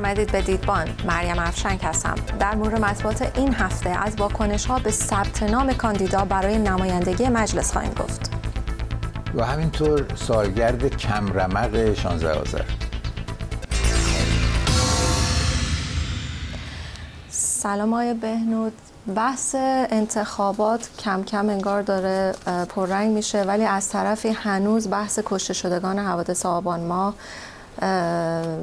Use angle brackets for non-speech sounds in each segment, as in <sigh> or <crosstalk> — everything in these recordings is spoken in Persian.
آمدید به دیدبان. مریم افشنگ هستم. در مورد مطبوعات این هفته از واکنش ها به ثبت نام کاندیدا برای نمایندگی مجلس خواهیم گفت. و همینطور سالگرد کمرمق 16 آذر. سلام آقای بهنود. بحث انتخابات کم کم انگار داره پررنگ میشه ولی از طرفی هنوز بحث کشته شدگان حوادث آبان ماه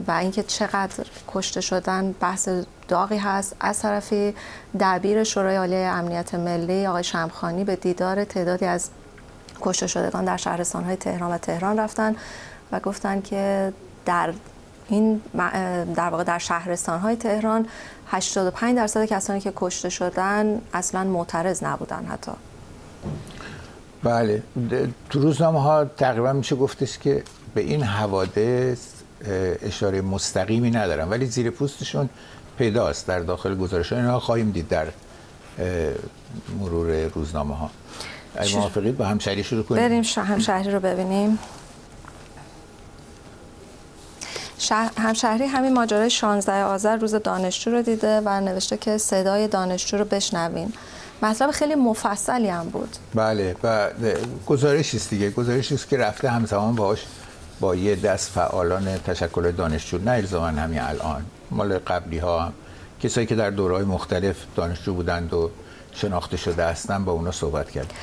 و اینکه چقدر کشته شدن بحث داغی هست. از طرفی دبیر شورای عالی امنیت ملی آقای شمخانی به دیدار تعدادی از کشته شدگان در شهرستان های تهران و تهران رفتن و گفتن که در این در واقع در شهرستان های تهران 85 درصد کسانی که کشته شدن اصلا معترض نبودن حتی. بله. تو روزنامه ها تقریبا میشه گفتش که به این حوادث اشاره مستقیمی ندارم ولی زیر پوستشون پیداست در داخل گزارش ها خواهیم دید در مرور روزنامه ها اگه موافقید؟ با همشهری شروع کنیم. بریم همشهری رو ببینیم. همشهری همین ماجرای 16 آذر روز دانشجو رو دیده و نوشته که صدای دانشجو رو بشنوین. مطلب خیلی مفصلی هم بود. بله و گزارش است دیگه. گزارش است که رفته همزمان باش با یه دست فعالان تشکل دانشجو نه الزاما همین الان. مال قبلی ها کسایی که در دورهای مختلف دانشجو بودند و شناخته شده هستن با اونا صحبت کرد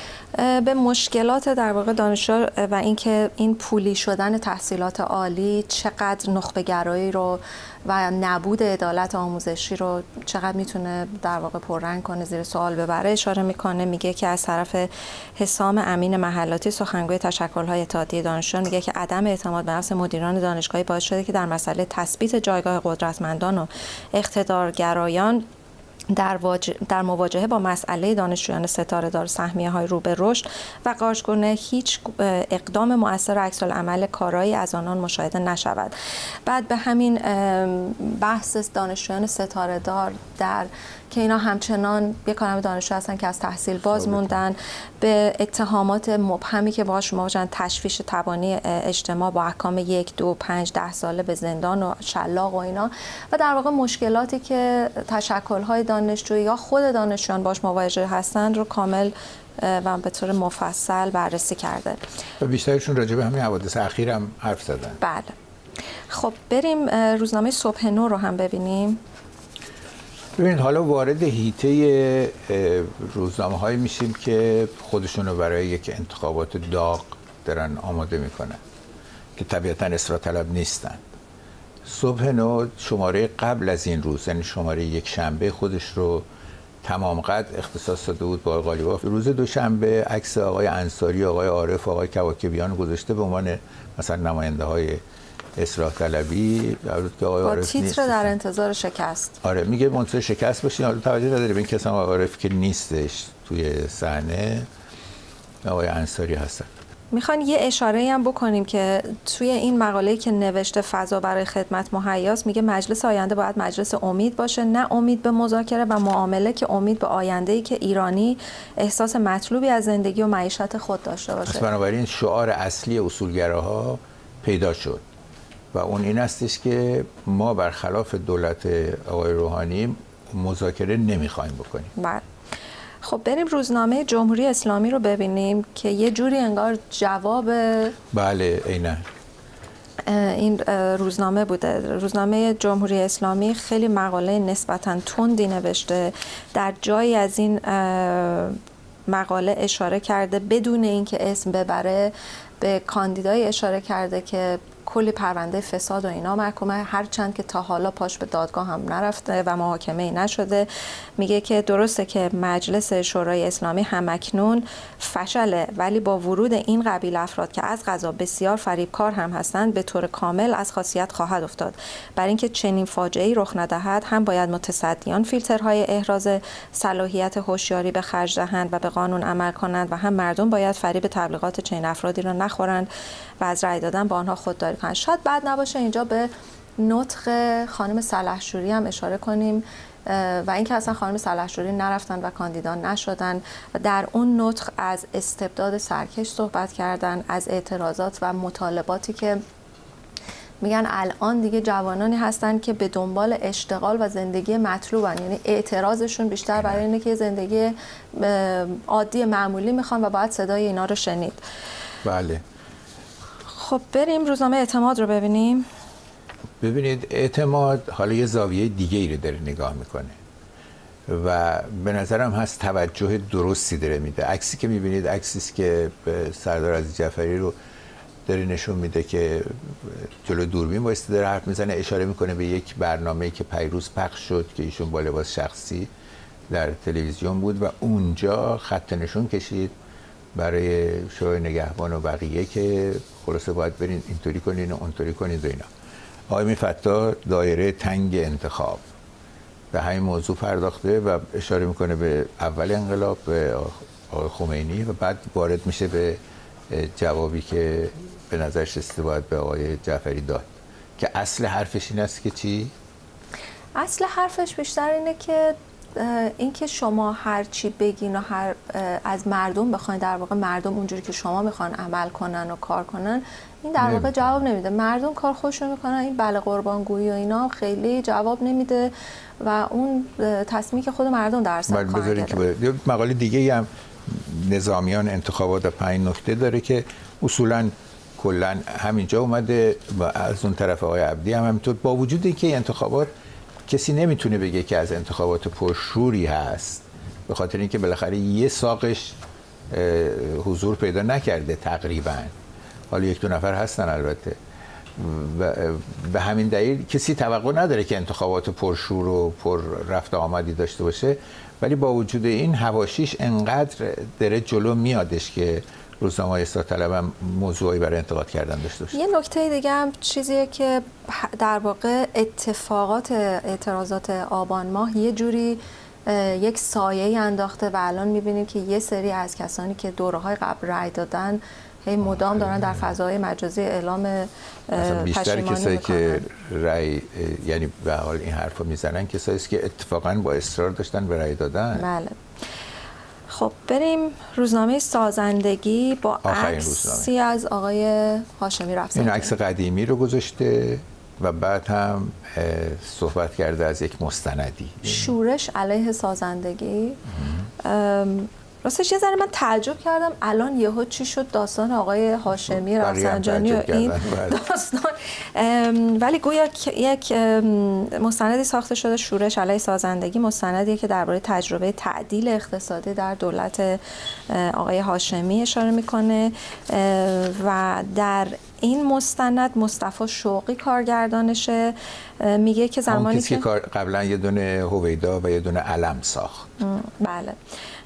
به مشکلات در واقع دانشجو و اینکه این پولی شدن تحصیلات عالی چقدر نخبه گرایی رو و نبود عدالت آموزشی رو چقدر می‌تونه در واقع پررنگ کنه زیر سوال ببره اشاره می‌کنه میگه که از طرف حسام امین محلاتی سخنگوی تشکل‌های اتحادیه دانشجویان میگه که عدم اعتماد به نفس مدیران دانشگاهی باعث شده که در مسئله تثبیت جایگاه قدرتمندان و اقتدارگرایان در, در مواجهه با مسئله دانشجویان ستاره دار سهمیه های رو به رشد و قارچگونه هیچ اقدام مؤثر عکس عمل کارایی از آنان مشاهده نشود. بعد به همین بحث دانشجویان ستاره دار در که اینا همچنان یک کلمه دانشجو هستن که از تحصیل باز موندن به اتهامات مبهمی که باهاش مواجهن تشویش تبانی اجتماع با احکام یک دو پنج ده ساله به زندان و شلاق و اینا. و در واقع مشکلاتی که های دانشجویی یا خود دانشجویان باش مواجه هستند رو کامل و به طور مفصل بررسی کرده. و بیشترشون راجع به همین حوادث اخیر هم حرف زدن. بله. خب بریم روزنامه صبح نو رو هم ببینیم. ببینید حالا وارد هیته روزنامه هایی میشیم که خودشون رو برای یک انتخابات داغ دارن آماده می‌کنن که طبیعتا اصرا طلب نیستن. صبح نو شماره قبل از این روز یعنی شماره یک شنبه خودش رو تمام قد اختصاص داده بود با غالیباف روز دوشنبه عکس آقای انصاری آقای عارف آقای کواکبیان گذاشته به عنوان مثلا نماینده های اصلاح طلبی. که آقای عارف تیتر در انتظار شکست. آره میگه منتظر شکست باشین. حالا توجه نداره به این کسان آقای عارف که نیستش توی صحنه آقای انصاری هستن. می‌خوان یه اشاره هم بکنیم که توی این مقاله که نوشته فضا برای خدمت مهیاس میگه مجلس آینده باید مجلس امید باشه نه امید به مذاکره و معامله که امید به آینده ای که ایرانی احساس مطلوبی از زندگی و معیشت خود داشته باشه. بنابراین شعار اصلی اصولگراها پیدا شد و اون این استش که ما برخلاف دولت آقای روحانی مذاکره نمی‌خوایم بکنیم. بله. خب بریم روزنامه جمهوری اسلامی رو ببینیم که یه جوری انگار جواب بله اینه این روزنامه بوده. روزنامه جمهوری اسلامی خیلی مقاله نسبتا تندی نوشته. در جایی از این مقاله اشاره کرده بدون اینکه اسم ببره به کاندیدای اشاره کرده که کلی پرونده فساد و اینا محکومه. هرچند که تا حالا پاش به دادگاه هم نرفته و محاکمه ای نشده. میگه که درسته که مجلس شورای اسلامی همکنون فشله ولی با ورود این قبیل افراد که از غذا بسیار فریبکار هم هستند به طور کامل از خاصیت خواهد افتاد. برای اینکه چنین فاجعه ای رخ ندهد هم باید متصدیان فیلترهای احراز صلاحیت هوشیاری به خرج دهند و به قانون عمل کنند و هم مردم باید فریب تبلیغات چنین افرادی را نخورند و از رأی دادن با آنها خودداری کنند شاید بعد نباشه اینجا به نطق خانم سلحشوری هم اشاره کنیم و اینکه اصلا خانم سلحشوری نرفتن و کاندیدا نشدن. و در اون نطق از استبداد سرکش صحبت کردن از اعتراضات و مطالباتی که میگن الان دیگه جوانانی هستن که به دنبال اشتغال و زندگی مطلوبن. یعنی اعتراضشون بیشتر برای اینه که زندگی عادی معمولی می‌خوان و باید صدای اینا رو شنید. بله. خب بریم روزنامه اعتماد رو ببینیم. ببینید اعتماد حالا یه زاویه دیگه ای رو داره نگاه می‌کنه و به نظرم هست توجه درستی داره میده. عکسی که می‌بینید عکسی که سردار عزیز جعفری رو داره نشون میده که جلو دوربین واسه داره حرف می‌زنه اشاره می‌کنه به یک برنامه که پیروز پخش شد که ایشون با لباس شخصی در تلویزیون بود و اونجا خط نشون کشید. برای شوی نگهبان و بقیه که خلاصه باید برین اینطوری کنین و اونطوری کنین و اینا. آقای میفتا دایره تنگ انتخاب. به همین موضوع پرداخته و اشاره می‌کنه به اول انقلاب به آقای خمینی و بعد وارد میشه به جوابی که به نظرش باید به آقای جعفری داد. که اصل حرفش این است که چی؟ اصل حرفش بیشتر اینه که اینکه شما هر چی بگین و هر از مردم بخواین در واقع مردم اونجوری که شما می‌خوان عمل کنن و کار کنن این در واقع جواب نمیده. مردم کار خوشو می‌کنن این بله قربانگویی و اینا خیلی جواب نمیده و اون تصمیمی که خود مردم در سر بله، که مقاله دیگه هم نظامیان انتخابات پنج نکته داره که اصولا کلا همینجا اومده و از اون طرف آقای عبدی هم همینطور. با وجود اینکه انتخابات کسی نمی‌تونه بگه که از انتخابات پرشوری هست به خاطر اینکه بالاخره یه ساقش حضور پیدا نکرده تقریبا. حالا یک دو نفر هستن البته. به همین دلیل کسی توقع نداره که انتخابات پرشور و پر رفت آمدی داشته باشه. ولی با وجود این هواشیش انقدر داره جلو میادش که روزنامه اصلاح طلب هم موضوعی برای انتقاد کردن داشته باشه یه نکته دیگه هم چیزیه که در واقع اتفاقات اعتراضات آبان ماه یه جوری یک سایه انداخته و الان می‌بینیم که یه سری از کسانی که دوره های قبل رای دادن هی مدام دارن در فضای مجازی اعلام بیشتر کسایی که رای یعنی به حال این حرفو می‌زنن کسایی که اتفاقا با اصرار داشتن به رای دادن. بله. خب بریم روزنامه سازندگی با عکسی از آقای هاشمی رفسنجانی. این عکس قدیمی رو گذاشته و بعد هم صحبت کرده از یک مستندی. شورش علیه سازندگی. راستش یه ذره من تعجب کردم. الان یهو چی شد؟ داستان آقای هاشمی رفسنجانی و این بله. داستان. ولی گویا یک مستندی ساخته شده شورش علیه سازندگی مستندی که درباره تجربه تعدیل اقتصادی در دولت آقای هاشمی اشاره می‌کنه. و در این مستند مصطفی شوقی کارگردانشه میگه که زمانی که قبلا یه دونه هویدا و یه دونه علم ساخت. بله.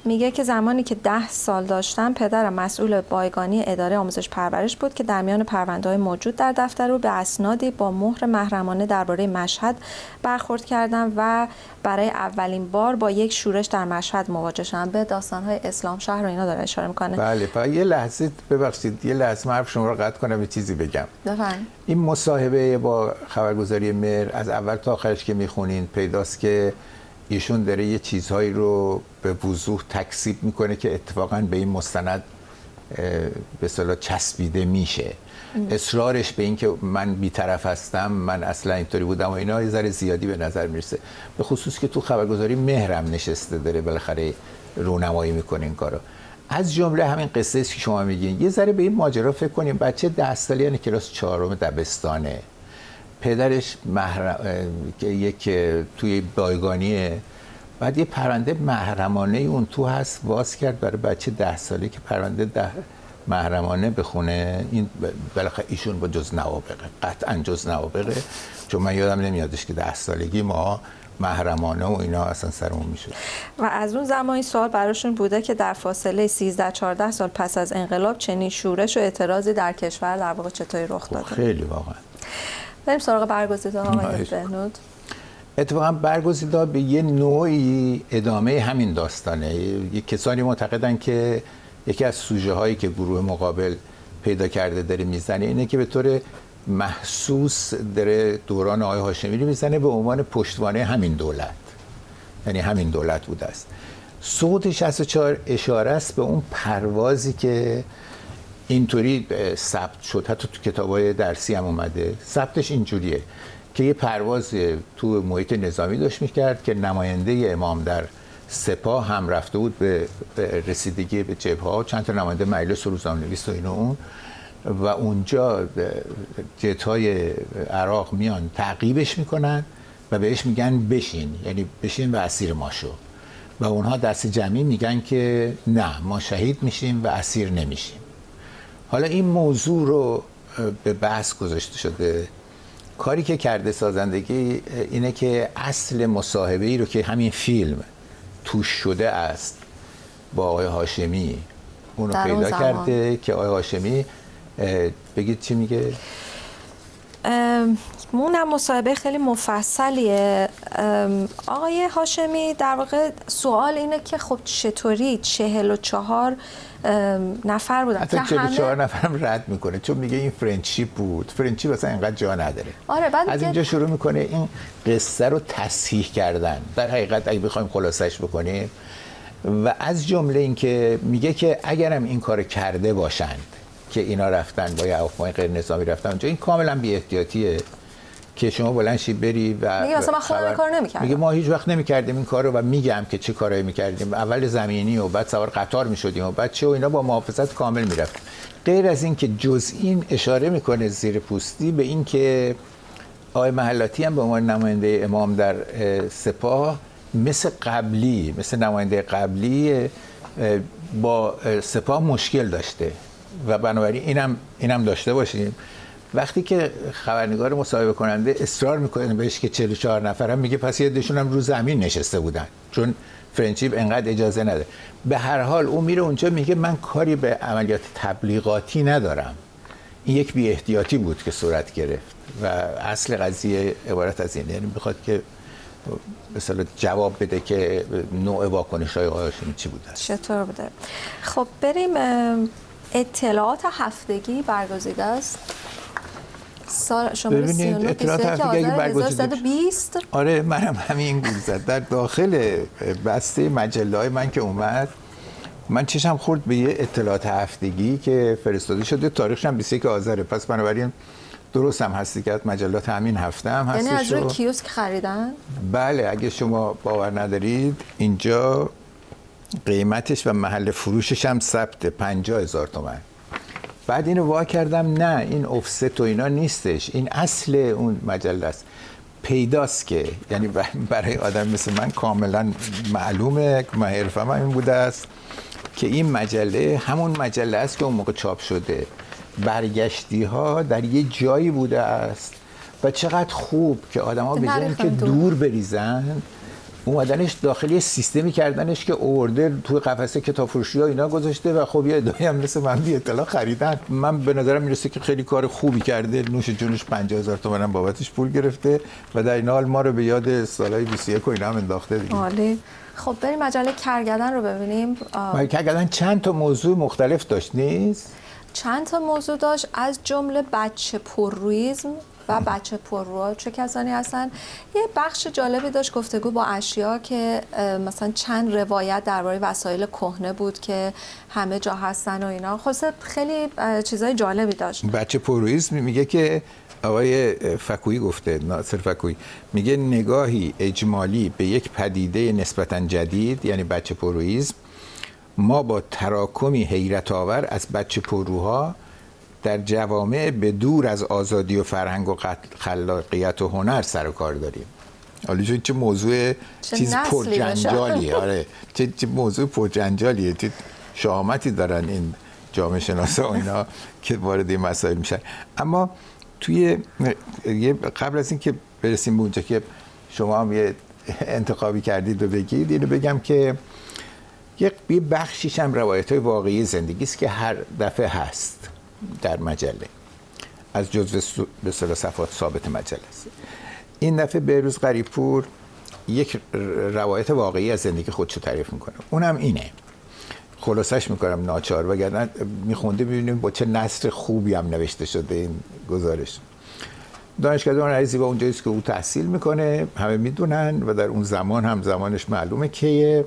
میگه که زمانی که ده سال داشتم پدرم مسئول بایگانی اداره آموزش پرورش بود که در میان پرونده موجود در دفتر رو به اسنادی با مهر محرمانه درباره مشهد برخورد کردم و برای اولین بار با یک شورش در مشهد مواجه شدم. به های اسلام شهر رو اینا داره اشاره می‌کنه. بله یه لحظه ببخشید یه لحظه حرف شما رو قطع کنم یه چیزی بگم. این مصاحبه با خبرگزاری مر از اول تا آخرش که می‌خونین پیداست که ایشون داره یه چیزهایی رو به وضوح تکسیب می‌کنه که اتفاقا به این مستند به صلاح چسبیده میشه. اصرارش به اینکه من بیطرف هستم من اصلا اینطوری بودم و اینا یه ذره زیادی به نظر می‌رسه. به خصوص که تو خبرگزاری مهرم نشسته داره بالاخره رونمایی می‌کنه این کارو. از جمله همین قصه که شما میگین. یه ذره به این ماجرا فکر کنیم. بچه ده ساله یعنی کلاس چهارم دبستانه. پدرش که یک توی بایگانیه. بعد یه پرونده محرمانه اون تو هست واز کرد برای بچه ده ساله که پرونده ده محرمانه بخونه. این بالاخره ایشون با جز نوابقه قطعا جز نوابقه چون من یادم نمیادش که ده سالگی ما محرمانه و اینا اصلا سرمون می‌شد. و از اون زمان این سوال براشون بوده که در فاصله 13 14 سال پس از انقلاب چنین شورش و اعتراضی در کشور در واقع چطوری رخ داده؟ خیلی واقعا. بریم سراغ برگزیده آقای بهنود. اتفاقا برگزیده به یه نوعی ادامه همین داستانه. یه کسانی معتقدن که یکی از سوژه هایی که گروه مقابل پیدا کرده داره می‌زنه اینه که به طور محسوس داره دوران آقای هاشمی رو می‌زنه به عنوان پشتوانه همین دولت. یعنی همین دولت بوده است. صوت 64 اشاره است به اون پروازی که اینطوری ثبت شد. حتی تو کتاب های درسی هم اومده. ثبتش اینجوریه که یه پرواز تو محیط نظامی داشت می‌کرد که نماینده امام در سپاه هم رفته بود به رسیدگی به جبه ها. چند تا نماینده مجلس روزنامه‌نویس و اینو اون. و اونجا جت های عراق میان تعقیبش می‌کنن و بهش میگن بشین. یعنی بشین و اسیر ما شو. و اونها دست جمعی میگن که نه ما شهید میشیم و اسیر نمیشیم. حالا این موضوع رو به بحث گذاشته شده. کاری که کرده سازندگی اینه که اصل مصاحبه ای رو که همین فیلم توش شده است با آقای هاشمی اونو پیدا کرده که آقای هاشمی بگید چی میگه؟ اونم مصاحبه خیلی مفصلیه. آقای هاشمی در واقع سوال اینه که خب چطوری چهل و چهار نفر بودن؟ حتی چهل و چهار نفرم رد می‌کنه. چون میگه این فرنچی بود. فرنچی واسه اینقدر جا نداره. آره بعد از اینجا شروع می‌کنه این قصه رو تصحیح کردن. در حقیقت اگه بخوایم خلاصش بکنیم. و از جمله اینکه میگه که اگرم این کار کرده باشند که اینا رفتن با هواپیمای غیر نظامی رفتن اونجا. این کاملا بی احتیاطیه که شما بلند شی بری و میگه مثلا من خودم نمی‌کردم. میگه ما هیچ وقت نمی‌کردیم این کارو و میگم که چه کارایی می‌کردیم. اول زمینی و بعد سوار قطار می‌شدیم و بعد چه و اینا با محافظت کامل می‌رفت غیر از این که جز این اشاره می‌کنه زیر پوستی به این که آقای محلاتی هم به عنوان نماینده امام در سپاه مثل قبلی مثل نماینده قبلی با سپاه مشکل داشته. و بنابراین اینم اینم داشته باشیم. وقتی که خبرنگار مصاحبه کننده اصرار می‌کنه بهش که 44 نفرم میگه پس یه دشون هم رو زمین نشسته بودن. چون فرنچیپ انقدر اجازه نده به هر حال اون میره اونجا میگه من کاری به عملیات تبلیغاتی ندارم. این یک بی احتیاطی بود که صورت گرفت و اصل قضیه عبارت از این. یعنی می‌خواد که مثلا جواب بده که نوع واکنش های چی بوده. چطور بوده؟ خب بریم اطلاعات هفتگی برگزیده است. سال شماره اطلاعات هفتگی اگه برگزیده آره منم همین گول زد. در داخل بسته مجله های من که اومد من چشم خورد به یه اطلاعات هفتگی که فرستاده شده. تاریخش هم 21 آذره. پس بنابراین درست هم هستی که مجلات همین هفته هم هستش. یعنی از روی کیوسک خریدن؟ بله اگه شما باور ندارید اینجا قیمتش و محل فروشش هم ثبت 50 هزار تومن. بعد اینو وا کردم نه این افست و اینا نیستش. این اصل اون مجله است. پیداست که یعنی برای آدم مثل من کاملا معلومه من حرفم این بوده است که این مجله همون مجله است که اون موقع چاپ شده. برگشتی ها در یه جایی بوده است و چقدر خوب که آدما به که دور بریزن اومدنش داخلی سیستمی کردنش که اورده توی قفسه کتاب فروشی ها اینا گذاشته و خب یه ادعایی هم مثل من بی اطلاع خریدن. من به نظرم می‌رسه که خیلی کار خوبی کرده. نوش جونش 50000 تومن هم بابتش پول گرفته و در این حال ما رو به یاد سالهای 21 و اینا هم انداخته دیگه. عالی. خب بریم مجله کرگدن رو ببینیم. مجله کرگدن چند تا موضوع مختلف داشت نیست؟ چند تا موضوع داشت. از جمله بچه پررویزم و بچه پررو چه کسانی هستن. یه بخش جالبی داشت گفتگو با اشیا که مثلا چند روایت درباره وسایل کهنه بود که همه جا هستن و اینا. خلاصه خیلی چیزای جالبی داشت. بچه پررویزم میگه که آقای فکویی گفته ناصر فکویی میگه نگاهی اجمالی به یک پدیده نسبتا جدید یعنی بچه پرویزم ما با تراکمی حیرت آور از بچه پروها در جوامع به دور از آزادی و فرهنگ و خلاقیت و هنر سر و کار داریم. حالا چه موضوع چیز پرجنجالیه <laughs> آره. چه, چه موضوع پرجنجالیه؟ چه شهامتی دارن این جامعه شناسا و اینا <laughs> که وارد این مسائل میشن. اما توی قبل از اینکه برسیم به اونجا که شما هم یه انتخابی کردید و بگید اینو بگم که یه بخشیش هم روایت های واقعی زندگی است که هر دفعه هست. در مجله. از جزو به صفات ثابت مجله. است این دفعه بهروز غریبپور یک روایت واقعی از زندگی خودشو تعریف می‌کنه. اونم اینه. خلاصش می‌کنم ناچار. وگرنه میخونده ببینیم با چه نصر خوبی هم نوشته شده این گزارش. دانشگاه دان عزیزی با اونجاییست که او تحصیل می‌کنه همه می‌دونن و در اون زمان هم زمانش معلومه که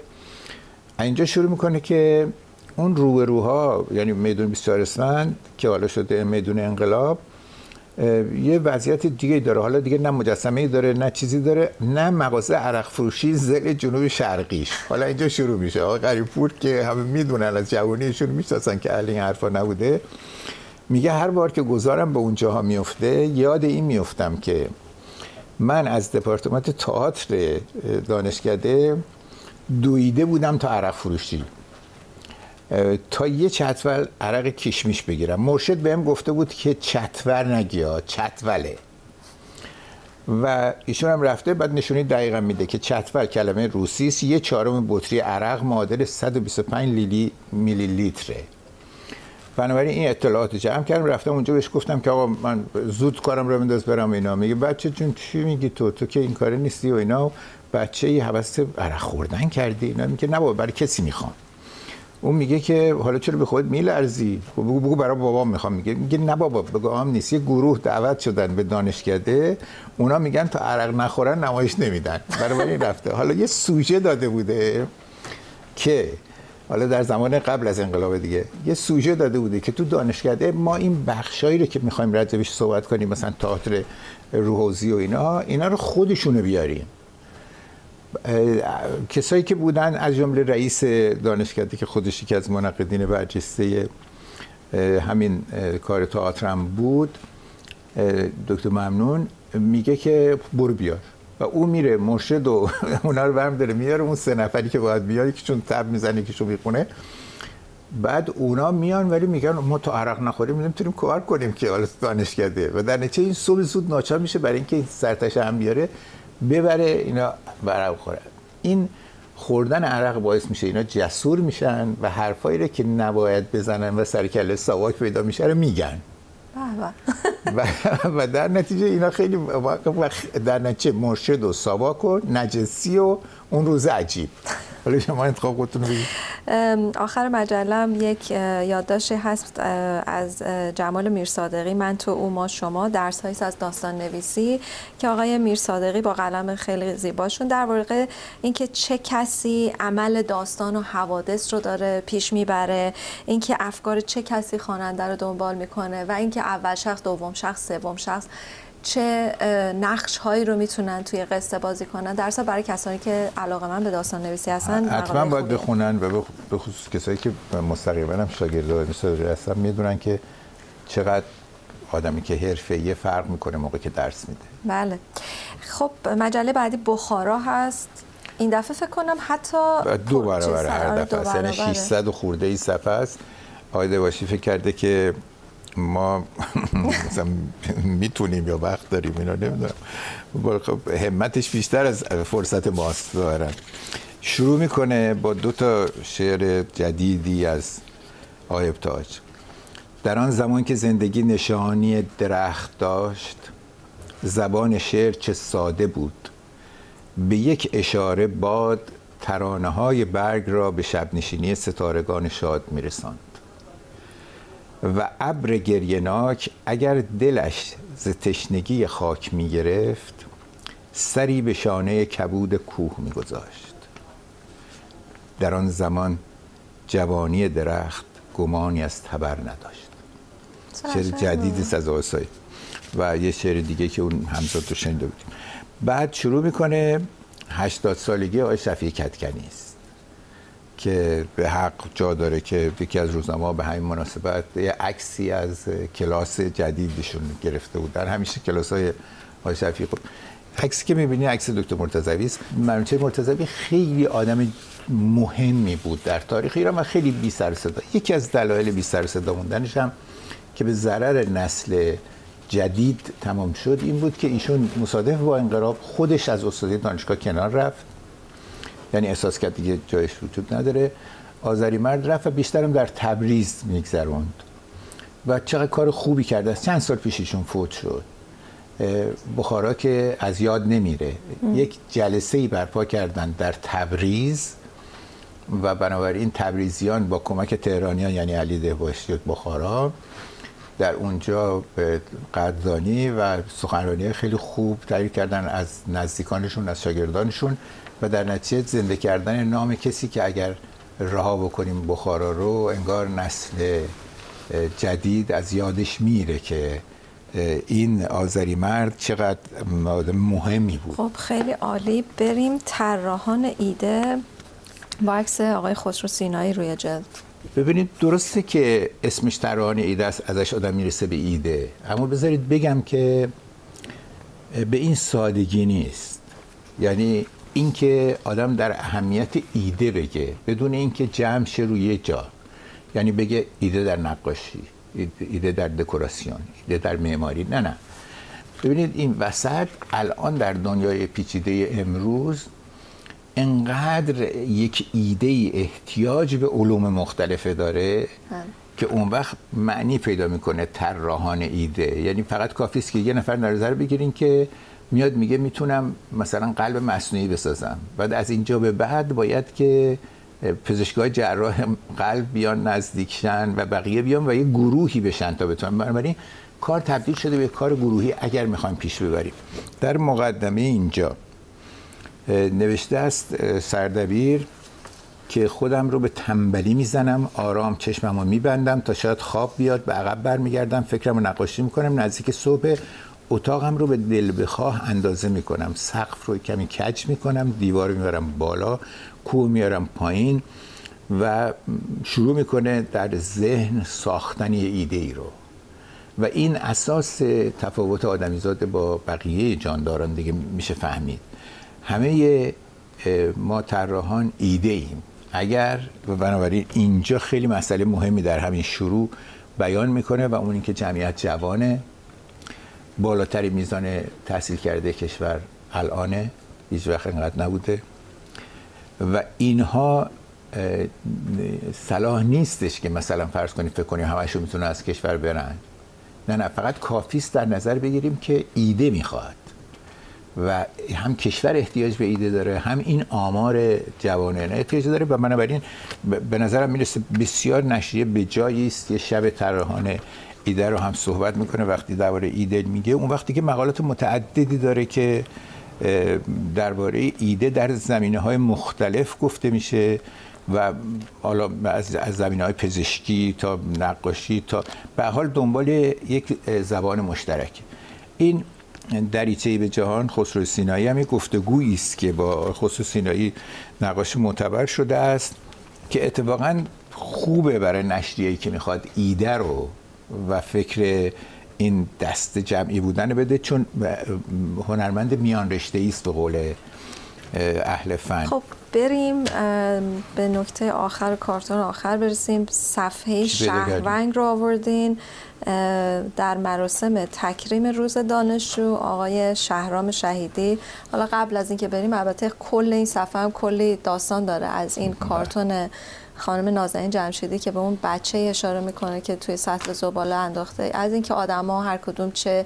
اینجا شروع می‌کنه که اون روبروها یعنی میدون 24 اسفند که حالا شده میدون انقلاب یه وضعیت دیگه داره. حالا دیگه نه مجسمه داره نه چیزی داره نه مغازه عرق فروشی زل جنوب شرقیش. حالا اینجا شروع میشه. آقا غریب پور که همه می‌دونن از جوانیشون می‌شناسن که اهل این حرفا نبوده. میگه هر بار که گذارم به اونجاها میفته یاد این میفتم که من از دپارتمنت تئاتر دانشکده دویده بودم تا عرق فروشی. تا یه چتول عرق کشمیش بگیرم. مرشد بهم گفته بود که چتور نگیا چتوله. و ایشون هم رفته بعد نشونی دقیقا میده که چتول کلمه روسی است. یه چهارم بطری عرق معادل 125 لیلی میلی لیتره. بنابراین این اطلاعات جمع کردم رفتم اونجا بهش گفتم که آقا من زود کارم رو بنداز برم اینا. میگه بچه جون چی میگی تو؟ تو که این کاره نیستی و اینا. بچه ای حوست عرق خوردن کردی. اینا میگه نه برای کسی می‌خوام. اون میگه که حالا چرا به خود میلرزی؟ خب بگو بگو برای بابام می‌خوام. میگه میگه نه بابا بگو هم نیست. یه گروه دعوت شدن به دانشکده. اونا میگن تا عرق نخورن نمایش نمیدن. برای این رفته. حالا یه سوژه داده بوده که حالا در زمان قبل از انقلاب دیگه یه سوژه داده بوده که تو دانشکده ما این بخشایی رو که می‌خوایم راجبش صحبت کنیم مثلا تئاتر روحوزی و اینا اینا رو خودشونو بیاریم. کسایی که بودن از جمله رئیس دانشکده که خودش یکی از منقدین برجسته همین کار تئاتر هم بود دکتر ممنون میگه که برو بیار. و او میره مرشد و <laughs> اونا رو برم داره میاره اون سه نفری که باید بیاری که چون تب می‌زنه که شو می‌خونه. بعد اونا میان ولی میگن ما تو عرق نخوریم نمی‌تونیم کار کنیم که حالا دانشکده. و در نتیجه این صبح زود ناچار میشه برای اینکه این سرتش هم بیاره. ببره اینا عرق خوره این خوردن عرق باعث میشه اینا جسور میشن و حرفایی رو که نباید بزنن و سر کله سواک پیدا میشه رو میگن. <laughs> و در نتیجه اینا خیلی در نتیجه مرشد و ساواک و نجسی و اون روز عجیب. حالا شما انتخاب خودتون بگید. آخر مجلم یک یادداشتی هست از جمال میرصادقی من تو او ما شما درس هایی از داستان نویسی که آقای میرصادقی با قلم خیلی زیباشون در واقع اینکه چه کسی عمل داستان و حوادث رو داره پیش می‌بره اینکه افکار چه کسی خواننده رو دنبال می‌کنه و اینکه اول شخص دوم شخص سوم شخص. چه نقش هایی رو می‌تونن توی قصه بازی کنن. درس برای کسانی که علاقه من به داستان نویسی هستن حتما باید بخونن و به خصوص کسایی که مستقیما هم شاگرد آقای هستن می‌دونن که چقدر آدمی که حرفه‌ای فرق می‌کنه موقع که درس میده. بله. خب مجله بعدی بخارا هست. این دفعه فکر کنم حتی دو برابر هر آره، دفعه یعنی 600 خورده ای صفحه است آقای دواشی فکر کرده که ما <laughs> مثلا می‌تونیم یا وقت داریم اینا نمی‌دونم. خب همتش بیشتر از فرصت ماست دارن شروع می‌کنه با دو تا شعر جدیدی از آیب تاج در آن زمان که زندگی نشانی درخت داشت زبان شعر چه ساده بود. به یک اشاره باد ترانه های برگ را به شبنشینی ستارگان شاد میرساند. و ابر گریناک اگر دلش ز تشنگی خاک می گرفت سری به شانه کبود کوه می گذاشت در آن زمان جوانی درخت گمانی از تبر نداشت. شعر جدیدی از آسایی و یه شعر دیگه که اون همزاد رو شنیده بودیم. بعد شروع می‌کنه هشتاد سالگی آقای شفیع کتکنی است. که به حق جا داره که یکی از روزنامه به همین مناسبت یه عکسی از کلاس جدیدشون گرفته بود. در همیشه کلاس های های شفیق. عکسی که می‌بینی عکس دکتر مرتضوی است. مرچه مرتضوی خیلی آدم مهمی بود در تاریخ ایران و خیلی بی سر صدا. یکی از دلایل بی سر صدا موندنش هم که به ضرر نسل جدید تمام شد این بود که ایشون مصادف با انقلاب خودش از استادی دانشگاه کنار رفت. یعنی احساس کرد دیگه جایش وجود نداره. آذری مرد رفت و بیشترم در تبریز میگذروند. و چقدر کار خوبی کرده. است چند سال پیششون فوت شد. بخارا که از یاد نمیره. یک جلسه ای برپا کردن در تبریز و بنابراین تبریزیان با کمک تهرانیان یعنی علی دهباشی بخارا در اونجا به قدردانی و سخنرانی خیلی خوب تعریف کردن از نزدیکانشون از شاگردانشون. و در نتیجه زنده کردن نام کسی که اگر رها بکنیم بخارا رو انگار نسل جدید از یادش میره که این آذری مرد چقدر مهمی بود. خب خیلی عالی. بریم طراحان ایده با عکس آقای خسرو سینایی روی جلد. ببینید درسته که اسمش طراحان ایده است ازش آدم می‌رسه به ایده. اما بذارید بگم که به این سادگی نیست. یعنی اینکه آدم در اهمیت ایده بگه بدون اینکه جمع شه روی جا. یعنی بگه ایده در نقاشی ایده در دکوراسیون ایده در معماری. نه نه. ببینید این وسط الان در دنیای پیچیده امروز انقدر یک ایده احتیاج به علوم مختلفه داره هم. که اون وقت معنی پیدا می‌کنه طراحان ایده. یعنی فقط کافی است که یه نفر نظر بگیرین که میاد میگه می‌تونم مثلا قلب مصنوعی بسازم. بعد از اینجا به بعد باید که پزشکای جراح قلب بیان نزدیکشن و بقیه بیان و یه گروهی بشن تا بتونن. بنابراین کار تبدیل شده به کار گروهی اگر می‌خوایم پیش ببریم. در مقدمه اینجا نوشته است سردبیر که خودم رو به تنبلی می‌زنم آرام چشمم رو میبندم تا شاید خواب بیاد به عقب برمیگردم فکرم رو نقاشی می‌کنم نزدیک صبح اتاقم رو به دل بخواه اندازه می‌کنم. سقف رو کمی کج می‌کنم دیوار رو می‌برم بالا کوه میارم پایین و شروع می‌کنه در ذهن ساختن یه ایده ای رو. و این اساس تفاوت آدمیزاد با بقیه جانداران دیگه میشه فهمید. همه ما طراحان ایده ایم اگر و بنابراین اینجا خیلی مسئله مهمی در همین شروع بیان می‌کنه و اون اینکه جمعیت جوانه بالاتری میزان تحصیل کرده کشور الانه هیچ وقت اینقدر نبوده. و اینها صلاح نیستش که مثلا فرض کنید فکر کنیم همشون می‌تونه از کشور برن. نه نه فقط کافیست در نظر بگیریم که ایده می‌خواد. و هم کشور احتیاج به ایده داره هم این آمار جوانان احتیاج داره. و بنابراین به نظرم می‌رسه بسیار نشریه به جایی است که شب طراحان ایده رو هم صحبت می‌کنه وقتی درباره ایده میگه. اون وقتی که مقالات متعددی داره که درباره ایده در زمینه های مختلف گفته میشه و حالا از زمینه های پزشکی تا نقاشی تا به حال دنبال یک زبان مشترک. این دریچه به جهان خسرو سینایی هم گفتگویی است که با خسرو سینایی نقاش معتبر شده است که اتفاقا خوبه برای نشریه‌ای که می‌خواد ایده رو و فکر این دست جمعی بودن بده چون هنرمند میان رشته است به قول اهل فن. خب بریم به نکته آخر کارتون آخر برسیم. صفحه شهرونگ رو آوردین. در مراسم تکریم روز دانشجو آقای شهرام شهیدی. حالا قبل از اینکه بریم البته کل این صفحه هم کلی داستان داره از این بله. کارتون خانم نازنین جمشیدی که به اون بچه اشاره می‌کنه که توی سطل زباله انداخته. از اینکه آدما هر کدوم چه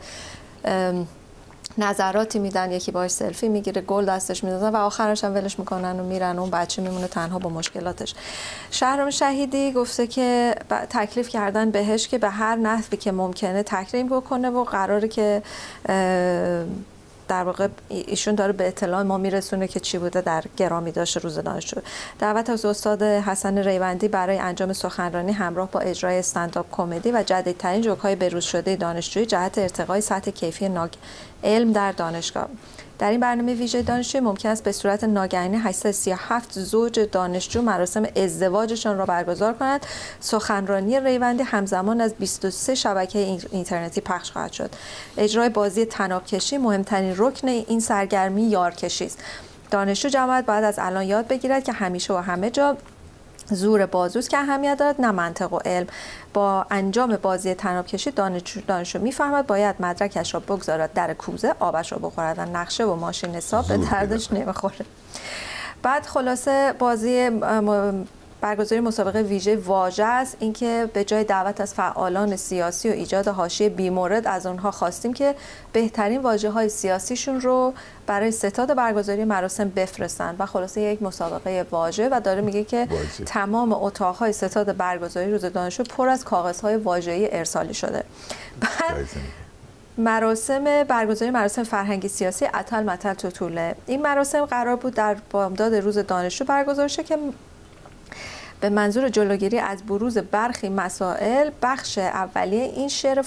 نظراتی میدن یکی باش سلفی می‌گیره گل دستش میدازن و آخرش هم ولش می‌کنن و میرن. و اون بچه میمونه تنها با مشکلاتش. شهرام شهیدی گفته که تکلیف کردن بهش که به هر نحوی که ممکنه تکریم بکنه و قراره که در واقع ایشون داره به اطلاع ما میرسونه که چی بوده در گرامی داشته روز دانشجو دعوت از استاد حسن ریوندی برای انجام سخنرانی همراه با اجرای استنداپ کمدی و جدیدترین جوک‌های بروز شده دانشجوی جهت ارتقای سطح کیفی ناگ علم در دانشگاه. در این برنامه ویژه دانشجوی ممکن است به صورت ناگهانی 837 زوج دانشجو مراسم ازدواجشان را برگزار کنند سخنرانی ریوندی همزمان از 23 شبکه اینترنتی پخش خواهد شد. اجرای بازی تنابکشی مهمترین رکن این سرگرمی یارکشی است. دانشجو جماعت باید از الان یاد بگیرد که همیشه و همه جا زور بازوست که اهمیت دارد نه منطق و علم. با انجام بازی تناب کشی دانشجو, می‌فهمد باید مدرکش را بگذارد در کوزه آبش را بخورد و نقشه و ماشین حساب به دردش نمی‌خوره. بعد خلاصه بازی برگزاری مسابقه ویژه واژه است. اینکه به جای دعوت از فعالان سیاسی و ایجاد حاشیه بیمورد از اونها خواستیم که بهترین واژه های سیاسیشون رو برای ستاد برگزاری مراسم بفرستن. و خلاصه یک مسابقه واژه و داره میگه که تمام اتاقهای ستاد برگزاری روز دانشجو پر از کاغذهای واژه‌ای ارسالی شده. مراسم برگزاری مراسم فرهنگی سیاسی اتل متل توتوله این مراسم قرار بود در بامداد روز دانشجو برگزار شه که به منظور جلوگیری از بروز برخی مسائل بخش اولیه این شعر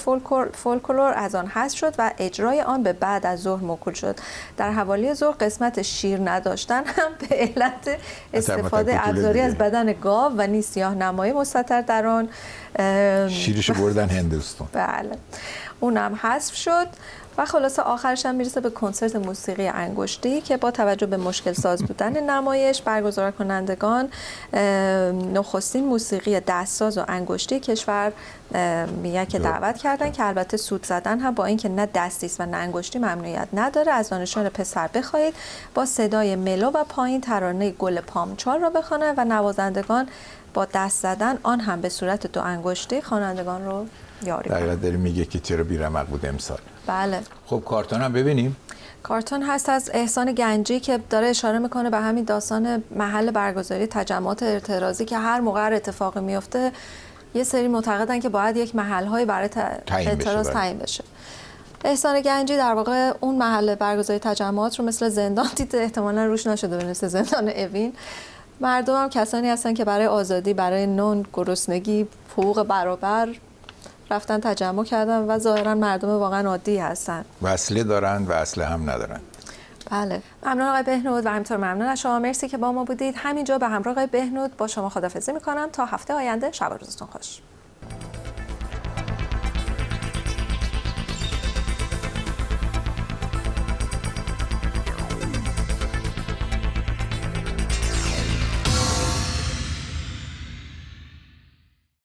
فولکلور از آن حذف شد و اجرای آن به بعد از ظهر موکول شد. در حوالی ظهر قسمت شیر نداشتن هم به علت استفاده ابزاری از بدن گاو و نیز سیاه نمایی مستتر در آن شیرشو بردن هندوستان بله. اونم حذف شد. و خلاصه آخرش هم می‌رسه به کنسرت موسیقی انگشتی که با توجه به مشکل ساز بودن نمایش برگزار کنندگان نخستین موسیقی دستساز و انگشتی کشور میگه که دعوت کردن که البته سود زدن هم با اینکه نه دستی است و نه انگشتی ممنوعیت نداره. از دانشان پسر بخواهید با صدای ملو و پایین ترانه گل پامچال را بخوانند و نوازندگان با دست زدن آن هم به صورت دو انگشتی خوانندگان رو یاری دقیقا داری میگه که چرا بیرمق بود امسال. بله. خب کارتون هم ببینیم. کارتون هست از احسان گنجی که داره اشاره می‌کنه به همین داستان محل برگزاری تجمعات اعتراضی که هر موقع اتفاق میفته یه سری معتقدن که باید یک محل های برای. اعتراض بله. تعیین بشه. احسان گنجی در واقع اون محل برگزاری تجمعات رو مثل زندان دیده. احتمالا روش نشده مثل زندان اوین. مردم هم کسانی هستن که برای آزادی برای نون گرسنگی حقوق برابر رفتن تجمع کردن و ظاهرا مردم واقعا عادی هستن. وصله دارن و اصله هم ندارن. بله. ممنون آقای بهنود و همینطور ممنون از شما. مرسی که با ما بودید. همینجا به همراه آقای بهنود با شما خدافزی می‌کنم. تا هفته آینده شب روزتون خوش.